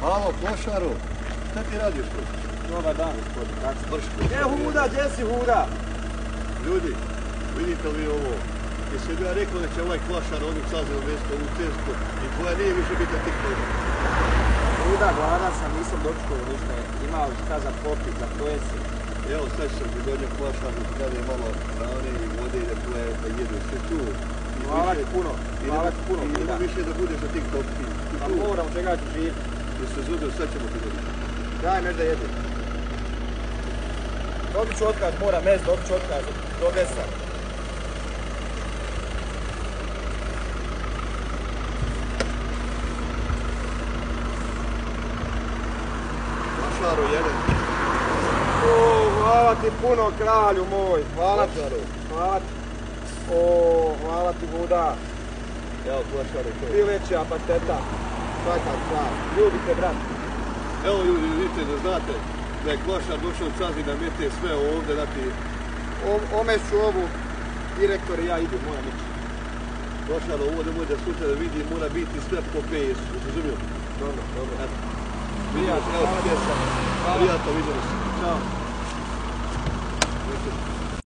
Alo, klošaru, šta ti radiš tu? Dobar dan, gospodin. Kako ste? Brško. E, Huda, gdje si Huda? Ljudi, vidite li ovo? Jesam ja rekao da će ovaj klošar onim sazivom mjesto u cestu i koja nije više biti na TikToku. Huda, gladan sam, nisam dočekao ništa. Imao šta za popit, za pojesi. Evo sad sam ti donio klošar, da je malo hrane i vode i da tu je da jedu sve tu. Hvala ti puno, hvala ti puno, I nema više da budeš na TikToku. I Pa moram, čega ću živjeti. Jesi se zudio, sad ćemo ti dobiti. Daj nešto da jedim. Dobit ću otkaz, moram mest, dobit ću otkaz. Do desa. Klošaru jedan. O, hvala ti puno, kralju moj. Hvala ti. Hvala ti. O, hvala ti, Huda. Evo to. Ti veća pateta. Svaka čast. Ljubite, brat. Evo ljudi, vidite da znate da je klošar došao u cazi da mete sve ovdje, znači O- Omeću ovu. Direktor i ja idu, moram ići. klošar ovo da bude sutra da vidi, mora biti sve po PS, razumio? Dobro, dobro. Eto. Se, evo, hvala. prijatno, vidimo se. Ćao.